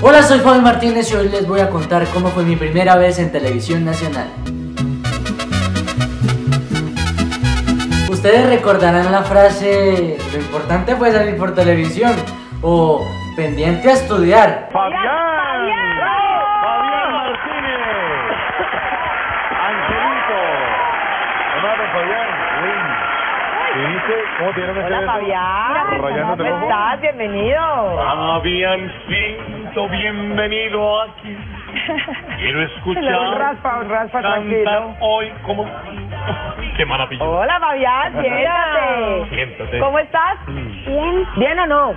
Hola, soy Fabi Martínez y hoy les voy a contar cómo fue mi primera vez en televisión nacional. Ustedes recordarán la frase, lo importante fue salir por televisión o pendiente a estudiar. Fabián. Fabián Martínez. Angelito. Fabián. Win. ¿Y dice? ¿Cómo llamas? Hola Fabián, ¿cómo estás? Bienvenido. Fabiancito, bienvenido aquí. Quiero escuchar. Raspa, raspa, tranquilo. hoy como. Qué maravilla. Hola Fabián, siéntate. Siéntate. ¿Cómo estás? Bien, ¿Bien o no?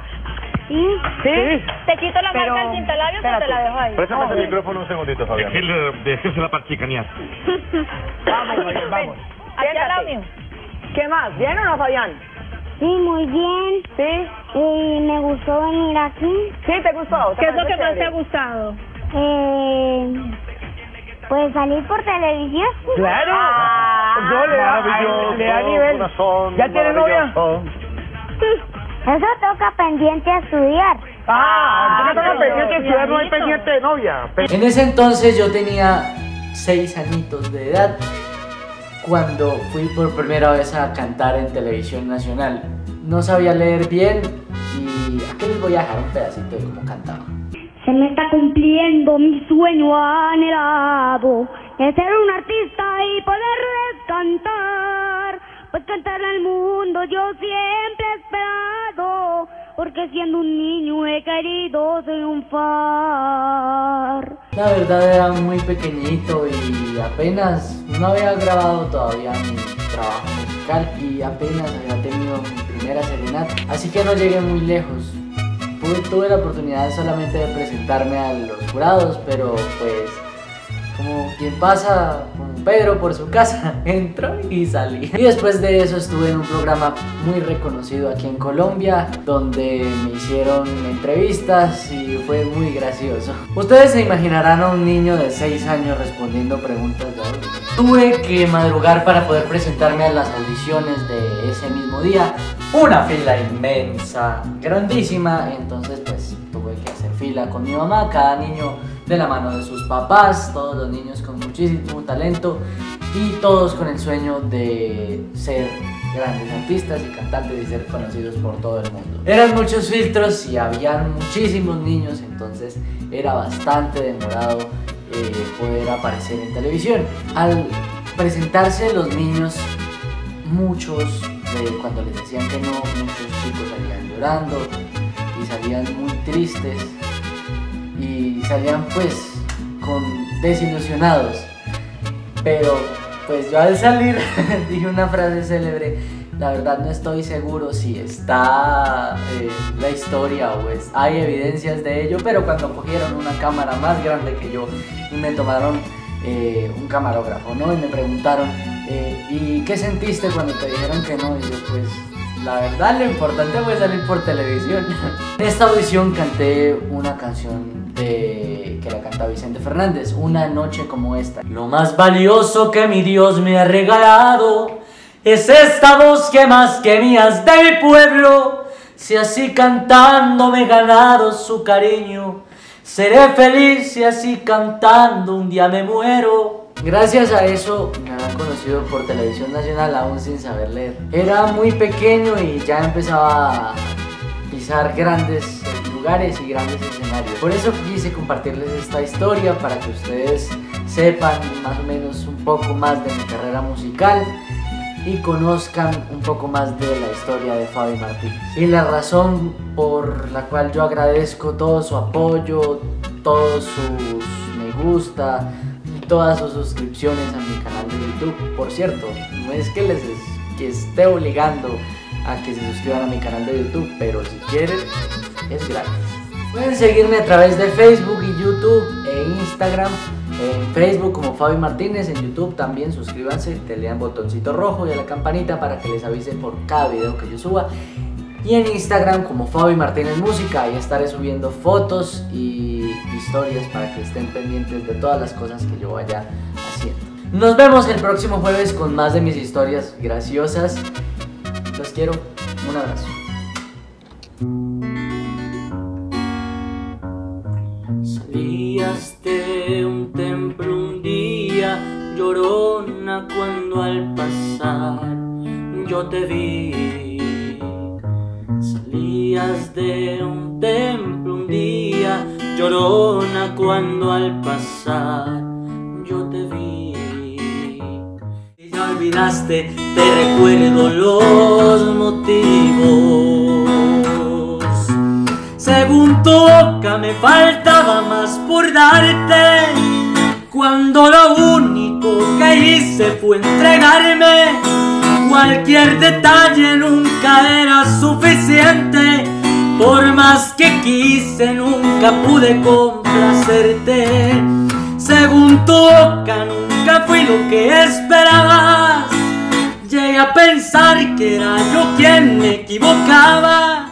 sí. Sí. ¿Te quito la Pero- marca del pintalabios o te la dejo ahí? Préstame el micrófono un segundito, Fabián. Déjese la parchicanía. Vamos, vamos. Aquí al lado mío. ¿Qué más? ¿Bien o no, Fabián? Sí, muy bien. ¿Sí? Y me gustó venir aquí. ¿Sí te gustó? ¿Qué es lo que más te ha gustado? Eh, pues salir por televisión. Claro. Yo le da, le da nivel. corazón, ¿Ya tiene novia? maravilloso. Eso toca pendiente a estudiar. Ah, no pero- pendiente de estudiar, no hay pendiente de novia. En ese entonces yo tenía 6 añitos de edad cuando fui por primera vez a cantar en televisión nacional. No sabía leer bien y aquí les voy a dejar un pedacito de cómo cantaba. Se me está cumpliendo mi sueño anhelado de ser un artista y poder cantar. Pues cantar al mundo yo siempre he esperado, porque siendo un niño he querido triunfar. La verdad era muy pequeñito y apenas no había grabado todavía mi trabajo musical y apenas había tenido mi primera serenata, así que no llegué muy lejos. Tuve, la oportunidad solamente de presentarme a los jurados, pero pues como quien pasa con Pedro por su casa, entro y salí. Y después de eso estuve en un programa muy reconocido aquí en Colombia, donde me hicieron entrevistas y fue muy gracioso. Ustedes se imaginarán a un niño de 6 años respondiendo preguntas de audio. Tuve que madrugar para poder presentarme a las audiciones de ese mismo día. Una fila inmensa, grandísima, entonces pues tuve que hacer fila con mi mamá, cada niño de la mano de sus papás, todos los niños con muchísimo talento y todos con el sueño de ser grandes artistas y cantantes y ser conocidos por todo el mundo. Eran muchos filtros y habían muchísimos niños, entonces era bastante demorado eh, poder aparecer en televisión. Al presentarse los niños, muchos cuando les decían que no, muchos chicos salían llorando y salían muy tristes y salían pues con desilusionados. Pero pues yo al salir dije una frase célebre, la verdad no estoy seguro si está eh, la historia o es, hay evidencias de ello, pero cuando cogieron una cámara más grande que yo y me tomaron eh, un camarógrafo, ¿no? Y me preguntaron, eh, ¿y qué sentiste cuando te dijeron que no? Y yo pues la verdad, lo importante fue salir por televisión. En esta audición canté una canción de que la canta Vicente Fernández, Una noche como esta. Lo más valioso que mi Dios me ha regalado es esta voz que más que mías de mi pueblo. Si así cantando me he ganado su cariño, seré feliz si así cantando un día me muero. Gracias a eso me han conocido por televisión nacional aún sin saber leer. Era muy pequeño y ya empezaba a pisar grandes lugares y grandes escenarios. Por eso quise compartirles esta historia para que ustedes sepan más o menos un poco más de mi carrera musical y conozcan un poco más de la historia de Fabi Martínez. Y la razón por la cual yo agradezco todo su apoyo, todos sus me gusta, todas sus suscripciones a mi canal de YouTube. Por cierto, no es que les es- que esté obligando a que se suscriban a mi canal de YouTube, pero si quieren, es gratis. Pueden seguirme a través de Facebook y YouTube e Instagram. En Facebook como Fabi Martínez, en YouTube también suscríbanse, te lean botoncito rojo y a la campanita para que les avise por cada video que yo suba. Y en Instagram como Fabi Martínez Música, ahí estaré subiendo fotos y historias para que estén pendientes de todas las cosas que yo vaya haciendo. Nos vemos el próximo jueves con más de mis historias graciosas. Los quiero, un abrazo. Salías de un templo un día, llorona cuando al pasar yo te vi. Salías de un templo un día, llorona cuando al pasar yo te vi. Y ya olvidaste, te recuerdo los motivos. Tu boca me faltaba más por darte, cuando lo único que hice fue entregarme. Cualquier detalle nunca era suficiente, por más que quise nunca pude complacerte. Según tu boca nunca fui lo que esperabas. Llegué a pensar que era yo quien me equivocaba.